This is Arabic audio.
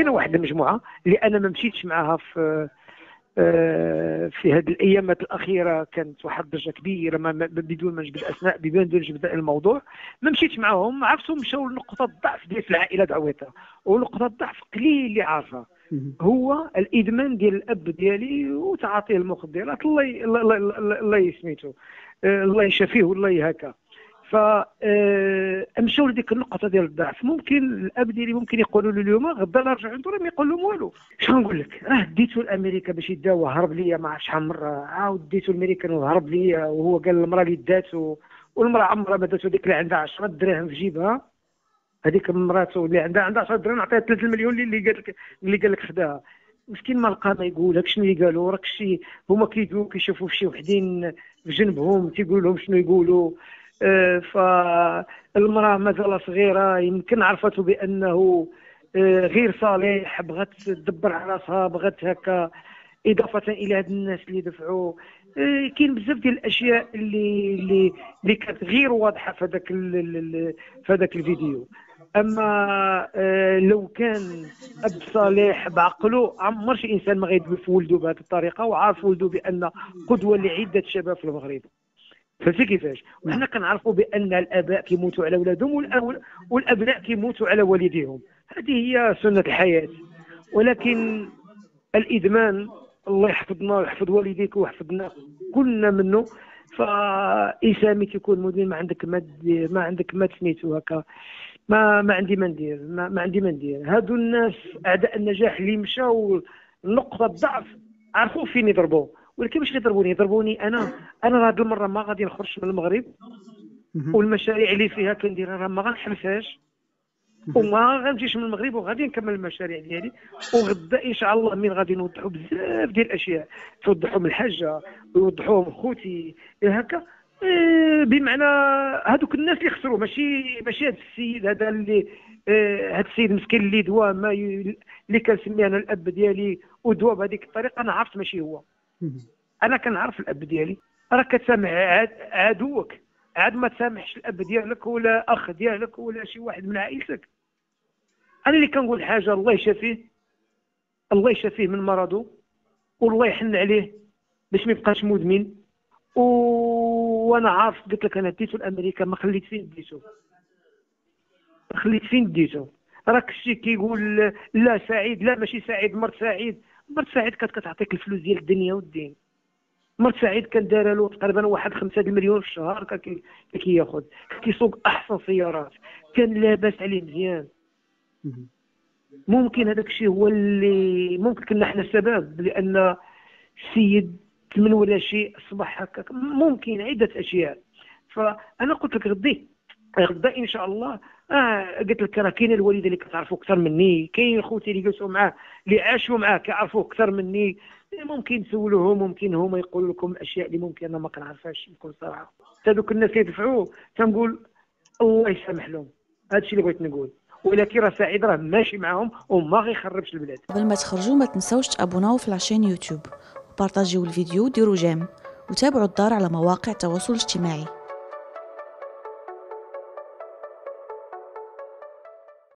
كاينة واحد المجموعة اللي أنا ما مشيتش معاها في آه، في هذه الأيامات الأخيرة كانت واحد الضجه كبيرة ما بدون ما نجبد أسماء بدون ما نجبد الموضوع ما مشيتش معاهم عرفتهم مشاو لنقطه الضعف ديال العائلة دعوتها. ونقطه الضعف قليل اللي عارفها. هو الإدمان ديال الأب ديالي وتعاطيه المخدرات الله الله الله يسميتو الله يشافيه والله يهكا ف مشاو لديك النقطة ديال الضعف. ممكن الأب ديالي ممكن يقولوا له اليوم غدا نرجع عنده ما يقول لهم والو. شنو نقول لك؟ راه ديتو لأمريكا باش يداو هرب ليا ما عرفتش شحال مره عاود ديتو الأمريكان وهرب ليا وهو قال للمراه اللي داتو والمرأة عمرها ما داتو ديك اللي عندها 10 دراهم في جيبها. هذيك مراتو اللي عندها عندها 10 دراهم عطيها 3 المليون اللي قال لك اللي قال لك خداها. مسكين ما لقى ما يقول لك شنو يقالوا راك شي هما كيدوي كيشوفوا شي وحدين في جنبهم تيقول لهم شنو يقولوا آه، فالمرأة مازال صغيرة يمكن عرفته بأنه آه، غير صالح بغات تدبر على راسها بغات هكا إضافة إلى هاد الناس اللي دفعوا. آه، كاين بزاف ديال الأشياء اللي اللي اللي كانت غير واضحة في هذاك في هذاك الفيديو. أما لو كان أب صالح بعقله عمر شي إنسان ما غيدوي في ولده بهذه الطريقة وعارف ولده بأن قدوة لعدة شباب في المغرب. فهمتي كيفاش؟ وحنا كنعرفوا بأن الآباء كيموتوا على اولادهم والأبناء كيموتوا على والديهم. هذه هي سنة الحياة. ولكن الإدمان الله يحفظنا ويحفظ والديك ويحفظنا كلنا منه. فإسامي تكون مدمن ما عندك ما ما عندك ما سميتو هكا. ما ما عندي ما ندير ما, ما عندي ما ندير. هادو الناس أعداء النجاح اللي مشاو نقطه ضعف عرفوا فين يضربوا ولكن باش يضربوني يضربوني أنا. أنا هذه المره ما غادي نخرج من المغرب. والمشاريع اللي فيها كنديرها راه ما غنحبسهاش. وما غنمشيش من المغرب وغادي نكمل المشاريع ديالي. وغدا إن شاء الله من غادي نوضحوا بزاف ديال الأشياء. توضحهم الحاجة ويوضحوهم خوتي هكا. إيه، بمعنى هذوك الناس اللي خسروا ماشي ماشي هذا السيد هذا اللي إيه، هذا السيد مسكين اللي دوا ما ي... اللي كنسميه أنا الأب ديالي ودوا بهذيك الطريقة أنا عرفت ماشي هو. أنا كنعرف الأب ديالي. راك كتسامح عدوك عاد ما تسامحش الأب ديالك ولا أخ ديالك ولا شي واحد من عائلتك. أنا اللي كنقول حاجة الله يشافيه. الله يشافيه من مرضه والله يحن عليه باش ما يبقاش مدمن. و... وأنا عارف قلت لك أنا ديتو لأمريكا ما خليت فين ديتو؟ خليت فين ديتو؟ راك الشي كيقول لا سعيد لا ماشي سعيد مرت سعيد. مرت سعيد كانت كتعطيك الفلوس ديال الدنيا والدين. مرت سعيد كان دايره له تقريبا واحد خمسة مليون في الشهر كان كياخذ. كيسوق أحسن سيارات. كان لاباس عليه مزيان. ممكن هذاك الشيء هو اللي ممكن كنا إحنا السبب لأن السيد من ولا شيء أصبح هكاك. ممكن عدة أشياء. فأنا قلت لك غدي. غدا إن شاء الله. آه قلت لك راه كاين الوالده اللي كتعرفوا أكثر مني كاين خوتي اللي جلسوا معاه اللي عاشوا معاه كيعرفوا أكثر مني. ممكن تسولوهم ممكن هما يقولوا لكم أشياء اللي ممكن أنا ما كنعرفهاش بكل صراحة. هذوك الناس اللي يدفعوا تنقول الله يسامح لهم. هذا الشيء اللي بغيت نقول. ولكن راه سعيد راه ماشي معاهم وما غيخربش البلاد. قبل ما تخرجوا ما تنساوش تابوناو في لاشين يوتيوب. وبارطاجيو الفيديو ديروا جيم. وتابعوا الدار على مواقع التواصل الاجتماعي.